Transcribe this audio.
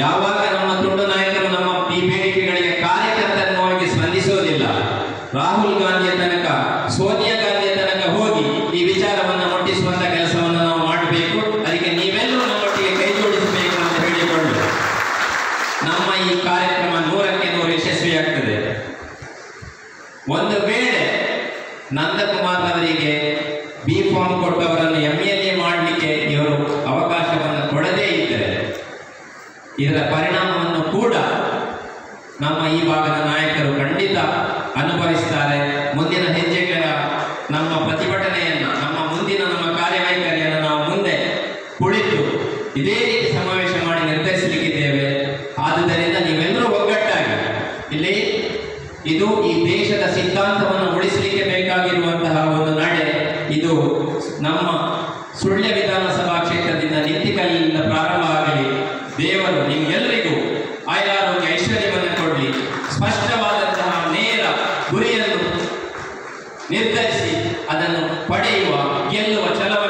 ಯಾವಾಗ ನಮ್ಮ ದೊಡ್ಡ ನಾಯಕರು ನಮ್ಮ ಈ ಬೇಡಿಕೆಗಳಿಗೆ ಕಾರ್ಯಕರ್ತರವಾಗಿ ಸ್ಪಂದಿಸುವುದಿಲ್ಲ ರಾಹುಲ್ ಗಾಂಧಿಯ ತನಕ, ಸೋನಿಯಾ ಗಾಂಧಿಯ ತನಕ ಹೋಗಿ ಈ ವಿಚಾರವನ್ನು ಮುಟ್ಟಿಸುವಂತ ಕೆಲಸವನ್ನು ನಾವು ಮಾಡಬೇಕು. ಅದಕ್ಕೆ ನೀವೆಲ್ಲರೂ ನಮ್ಮೊಟ್ಟಿಗೆ ಕೈ ಜೋಡಿಸಬೇಕು ಅಂತ ಹೇಳಿಕೊಂಡು ನಮ್ಮ ಈ ಕಾರ್ಯಕ್ರಮ ನೂರಕ್ಕೆ ನೂರು ಯಶಸ್ವಿಯಾಗ್ತದೆ. ಒಂದು ವೇಳೆ ನಂದಕುಮಾರ್ ಅವರಿಗೆ ಬಿ ಫಾರ್ಮ್ ಕೊಟ್ಟವರನ್ನು ಇದರ ಪರಿಣಾಮವನ್ನು ಕೂಡ ನಮ್ಮ ಈ ಭಾಗದ ನಾಯಕರು ಖಂಡಿತ ಅನುಭವಿಸ್ತಾರೆ. ಮುಂದಿನ ಹೆಜ್ಜೆಗಳ ನಮ್ಮ ಪ್ರತಿಭಟನೆಯನ್ನು, ನಮ್ಮ ಮುಂದಿನ ನಮ್ಮ ಕಾರ್ಯವೈಖರಿಯನ್ನು ನಾವು ಮುಂದೆ ಕುಳಿತು ಇದೇ ರೀತಿ ಸಮಾವೇಶ ಮಾಡಿ ನಿರ್ಧರಿಸಲಿಕ್ಕಿದ್ದೇವೆ. ಆದುದರಿಂದ ನೀವೆಲ್ಲರೂ ಒಗ್ಗಟ್ಟಾಗಿ, ಇಲ್ಲಿ ಇದು ಈ ದೇಶದ ಸಿದ್ಧಾಂತವನ್ನು ಉಳಿಸಲಿಕ್ಕೆ ಬೇಕಾಗಿರುವಂತಹ ಒಂದು ನಡೆ. ಇದು ನಮ್ಮ ಸುಳ್ಯ ವಿಧಾನಸಭಾ ಕ್ಷೇತ್ರದಿಂದ ನಿಂತಿಕಲ್ಲಿ ನಿಮ್ಗೆಲ್ಲರಿಗೂ ಆಯುರಾರೋಗ್ಯ ಐಶ್ವರ್ಯವನ್ನು ಕೊಡಲಿ. ಸ್ಪಷ್ಟವಾದಂತಹ ನೇರ ಗುರಿಯನ್ನು ನಿರ್ಧರಿಸಿ ಅದನ್ನು ಪಡೆಯುವ ಗೆಲ್ಲುವ ಕೊಡಲಿ